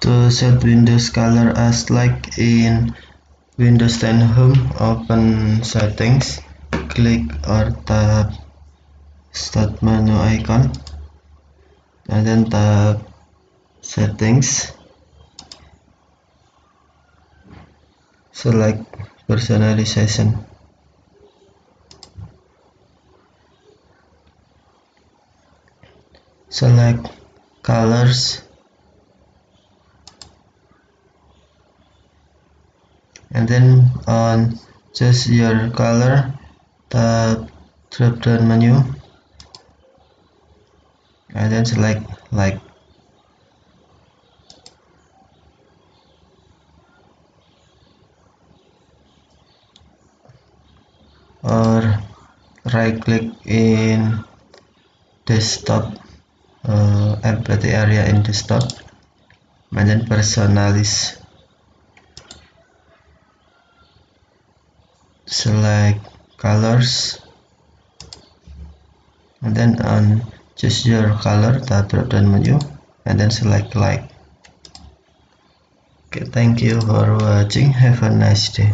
To set Windows color as like in Windows 10 Home, open Settings, click or tap Start menu icon, and then tap Settings. Select Personalization. Select Colors and then on just your color the drop down menu. And then select light. Or right click in desktop uh, empty area in desktop. And then personalize select colors and then on choose your color tap drop down menu and then select light. Okay thank you for watching. Have a nice day